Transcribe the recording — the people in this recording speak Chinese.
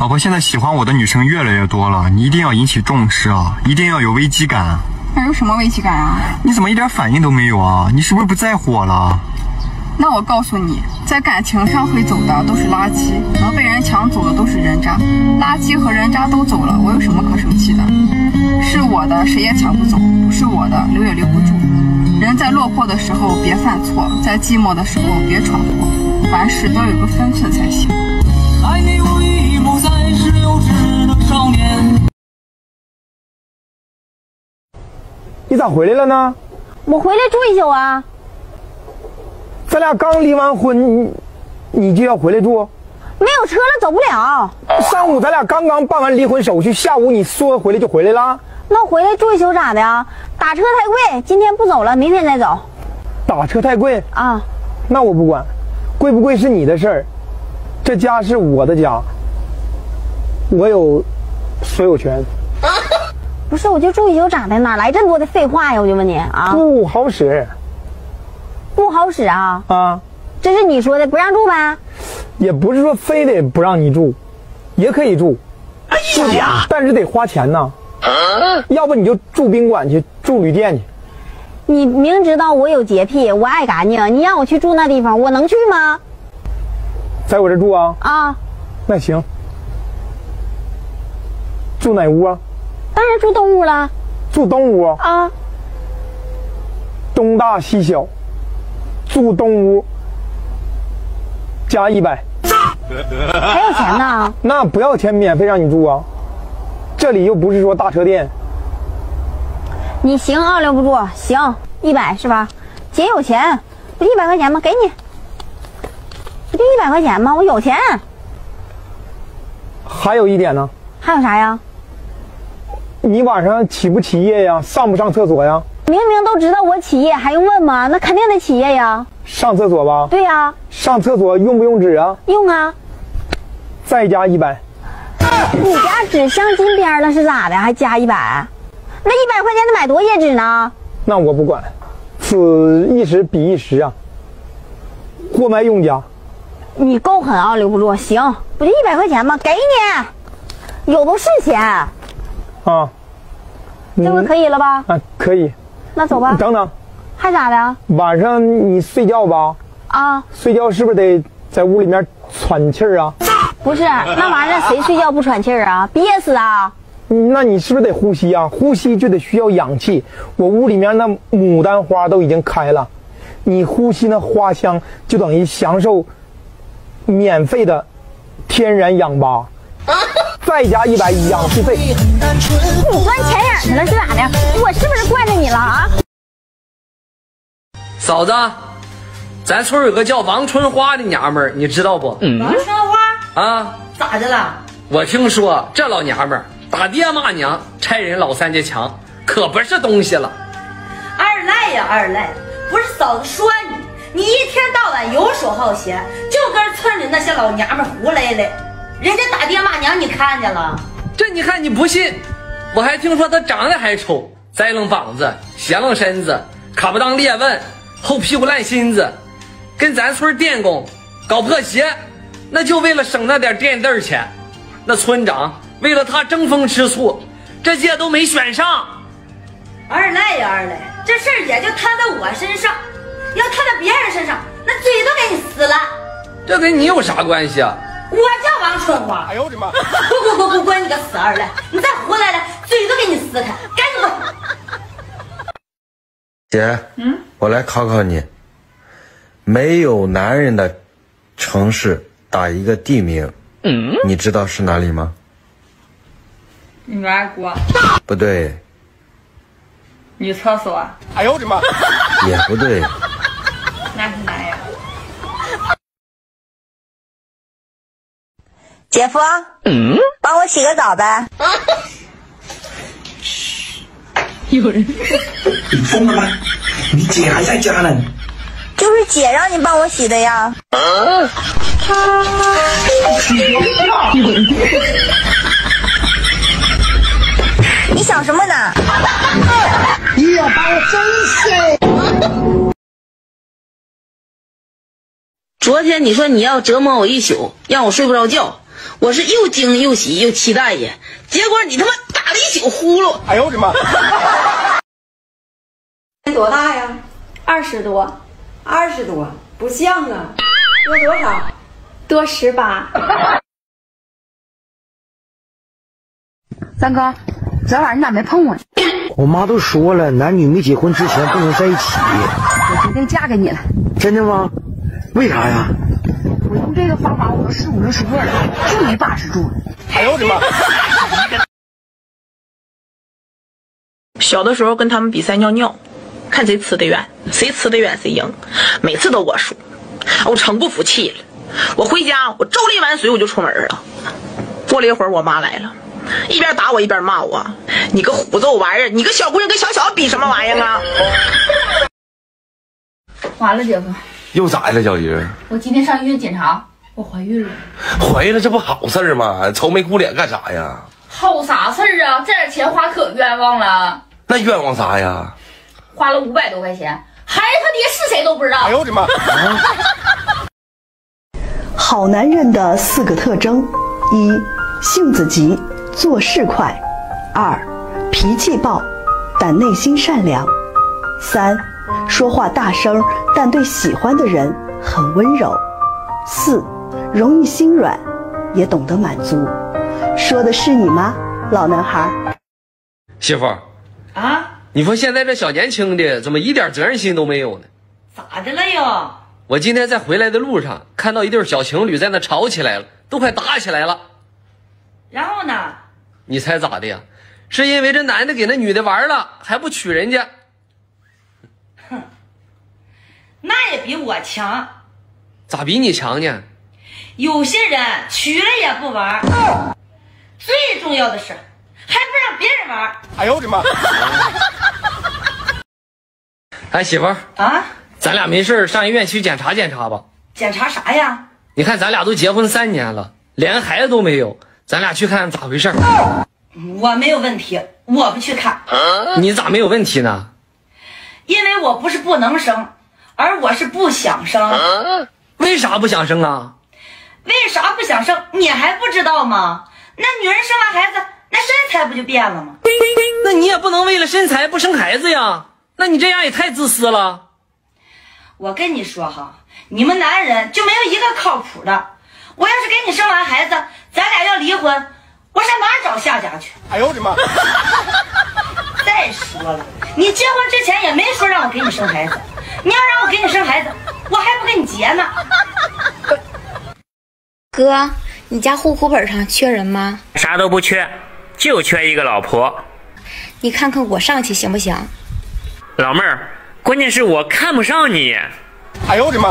老婆，现在喜欢我的女生越来越多了，你一定要引起重视啊，一定要有危机感。那有什么危机感啊？你怎么一点反应都没有啊？你是不是不在乎我了？那我告诉你，在感情上会走的都是垃圾，能被人抢走的都是人渣。垃圾和人渣都走了，我有什么可生气的？是我的谁也抢不走，不是我的留也留不住。人在落魄的时候别犯错，在寂寞的时候别闯祸，凡事都有个分寸才行。爱你你咋回来了呢？我回来住一宿啊。咱俩刚离完婚，你你就要回来住？没有车了，走不了。上午咱俩刚刚办完离婚手续，下午你说回来就回来了？那我回来住一宿咋的呀？打车太贵，今天不走了，明天再走。打车太贵啊？那我不管，贵不贵是你的事儿。这家是我的家，我有所有权。不是，我就住一宿咋的？哪来这么多的废话呀？我就问你啊。不好使。不好使啊！啊，这是你说的，不让住呗？也不是说非得不让你住，也可以住。住家，但是得花钱呐。要不你就住宾馆去，住旅店去。你明知道我有洁癖，我爱干净，你让我去住那地方，我能去吗？在我这住啊？啊，那行。住哪屋啊？住东屋了。住东屋啊？东大西小。住东屋加一百，还要钱呢？那不要钱，免费让你住啊！这里又不是说大车店。你行啊，留不住，行一百是吧？姐有钱，不一百块钱吗？给你，不就一百块钱吗？我有钱。还有一点呢？还有啥呀？你晚上起不起夜呀？上不上厕所呀？明明都知道我起夜，还用问吗？那肯定得起夜呀。上厕所吧？对呀。上厕所用不用纸啊？用啊。再加一百。你家纸镶金边了是咋的？还加一百？那一百块钱得买多页纸呢？那我不管，此一时彼一时啊。货卖用家。你够狠啊，留不住。行，不就一百块钱吗？给你，有的是钱。啊。这回可以了吧？啊，可以。那走吧。等等，还咋的？晚上你睡觉吧。啊。睡觉是不是得在屋里面喘气儿啊？不是，那玩意儿谁睡觉不喘气儿啊？憋死啊！那你是不是得呼吸啊？呼吸就得需要氧气。我屋里面那牡丹花都已经开了，你呼吸那花香，就等于享受免费的天然氧吧。再加一百氧气费。你钻钱眼去了是咋的？我是不是惯着你了啊？嫂子，咱村有个叫王春花的娘们儿，你知道不？王春花啊？咋的了？我听说这老娘们儿打爹骂娘，拆人老三家墙，可不是东西了。二赖呀二赖，不是嫂子说你，你一天到晚游手好闲，就跟村里那些老娘们胡来来。人家打爹骂娘，你看见了？这你看你不信，我还听说他长得还丑，栽楞膀子，斜楞身子，卡不当裂纹，后屁股烂心子，跟咱村电工搞破鞋，那就为了省那点垫凳钱。那村长为了他争风吃醋，这届都没选上。二赖呀二赖，这事儿也就摊在我身上，要摊在别人身上，那嘴都给你撕了。这跟你有啥关系啊？我叫王春花。哎呦我的妈！滚滚滚滚滚！你个死二赖！你再胡来来，嘴都给你撕开！赶紧滚！姐，嗯，我来考考你。没有男人的城市，打一个地名。嗯，你知道是哪里吗？女儿国。不对。女厕所。哎呦我的妈！也不对。那是哪呀？姐夫，嗯，帮我洗个澡呗。有人。你疯了吗？你姐还在家呢。就是姐让你帮我洗的呀。啊你想什么呢？你要把我真死！昨天你说你要折磨我一宿，让我睡不着觉。我是又惊又喜又期待呀，结果你他妈打了一宿呼噜。哎呦我的妈！多大呀？二十多，二十多，不像啊。多多少？多十八。三哥，昨晚你咋没碰我呢？我妈都说了，男女没结婚之前不能在一起。我决定嫁给你了。真的吗？为啥呀？这个方法，我都十五六十个了，就没把持住。哎呦我的妈！小的时候跟他们比赛尿尿，看谁呲得远，谁呲得远谁赢，每次都我输，我成不服气了。我回家，我周立完水我就出门了。过了一会儿，我妈来了，一边打我一边骂我：“你个虎子玩意儿，你个小姑娘跟小小比什么玩意儿啊？”完了，姐夫，又咋的了，小鱼？我今天上医院检查，我怀孕了。怀孕了，这不好事儿吗？愁眉苦脸干啥呀？好啥事儿啊？这点钱花可冤枉了。那冤枉啥呀？花了五百多块钱，孩子他爹是谁都不知道。哎呦我的妈！好男人的四个特征：一、性子急，做事快；二、脾气暴，但内心善良；三、说话大声，但对喜欢的人很温柔；四、容易心软，也懂得满足。说的是你吗，老男孩？媳妇儿，啊，你说现在这小年轻的怎么一点责任心都没有呢？咋的了又？我今天在回来的路上看到一对小情侣在那吵起来了，都快打起来了。然后呢？你猜咋的呀？是因为这男的给那女的玩了，还不娶人家。那也比我强。咋比你强呢？有些人娶了也不玩，最重要的是还不让别人玩。哎呦我的妈！哎，媳妇儿啊，咱俩没事上医院去检查检查吧。检查啥呀？你看咱俩都结婚三年了，连个孩子都没有，咱俩去看看咋回事儿。我没有问题，我不去看。你咋没有问题呢？因为我不是不能生，而我是不想生。为啥不想生啊？为啥不想生？你还不知道吗？那女人生完孩子，那身材不就变了吗？那你也不能为了身材不生孩子呀。那你这样也太自私了。我跟你说哈，你们男人就没有一个靠谱的。我要是给你生完孩子，咱俩要离婚，我上哪儿找下家去？哎呦我的妈！再说了，你结婚之前也没说让我给你生孩子，你要让我给你生孩子，我还不跟你结呢。哥，你家户口本上缺人吗？啥都不缺，就缺一个老婆。你看看我上去行不行？老妹儿，关键是我看不上你。哎呦我的妈！